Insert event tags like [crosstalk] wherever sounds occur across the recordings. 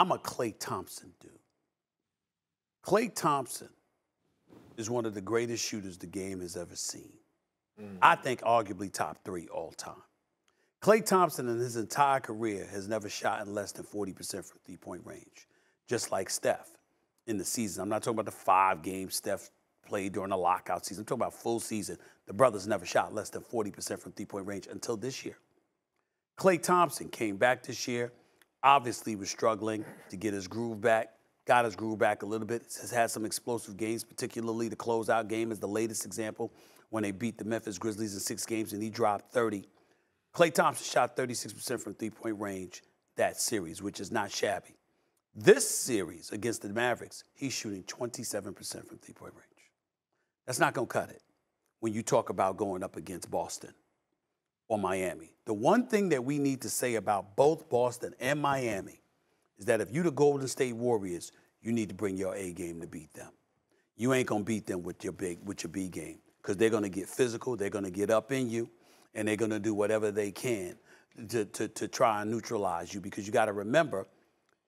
I'm a Klay Thompson dude. Klay Thompson is one of the greatest shooters the game has ever seen. Mm. I think arguably top three all time. Klay Thompson in his entire career has never shot in less than 40% from three point range, just like Steph in the season. I'm not talking about the five games Steph played during the lockout season. I'm talking about full season. The brothers never shot less than 40% from three point range until this year. Klay Thompson came back this year, obviously was struggling to get his groove back, got his groove back a little bit, has had some explosive games, particularly the closeout game is the latest example when they beat the Memphis Grizzlies in six games and he dropped 30. Klay Thompson shot 36% from three point range that series, which is not shabby. This series against the Mavericks, he's shooting 27% from three point range. That's not going to cut it when you talk about going up against Boston or Miami. The one thing that we need to say about both Boston and Miami is that if you the Golden State Warriors, you need to bring your A game to beat them. You ain't gonna beat them with your big with your B game because they're gonna get physical, they're gonna get up in you, and they're gonna do whatever they can to, to, to try and neutralize you because you got to remember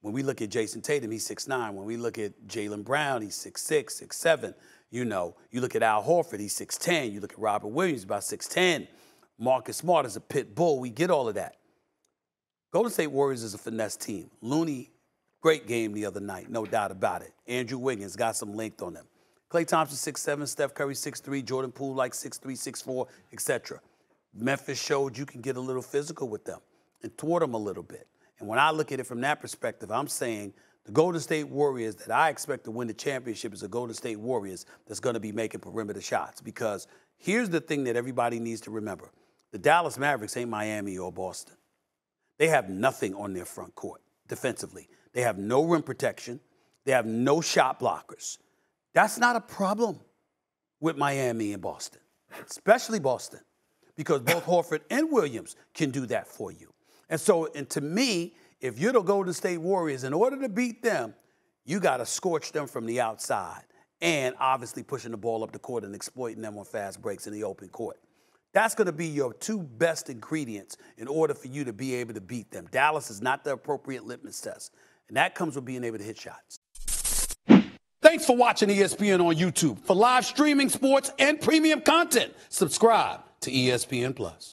when we look at Jayson Tatum, he's 6'9. When we look at Jaylen Brown, he's 6'6, 6'7. You know, you look at Al Horford, he's 6'10. You look at Robert Williams, about 6'10. Marcus Smart is a pit bull. We get all of that. Golden State Warriors is a finesse team. Looney, great game the other night, no doubt about it. Andrew Wiggins got some length on them. Klay Thompson, 6'7, Steph Curry, 6'3, Jordan Poole, like 6'3, 6'4, etc. Memphis showed you can get a little physical with them and thwart them a little bit. And when I look at it from that perspective, I'm saying the Golden State Warriors that I expect to win the championship is the Golden State Warriors that's going to be making perimeter shots. Because here's the thing that everybody needs to remember the Dallas Mavericks ain't Miami or Boston. They have nothing on their front court defensively. They have no rim protection, they have no shot blockers. That's not a problem with Miami and Boston, especially Boston, because both [laughs] Horford and Williams can do that for you. And so, and to me, if you're the Golden State Warriors, in order to beat them, you got to scorch them from the outside and obviously pushing the ball up the court and exploiting them on fast breaks in the open court. That's going to be your two best ingredients in order for you to be able to beat them. Dallas is not the appropriate litmus test, and that comes with being able to hit shots. Thanks for watching ESPN on YouTube. For live streaming sports and premium content, subscribe to ESPN Plus.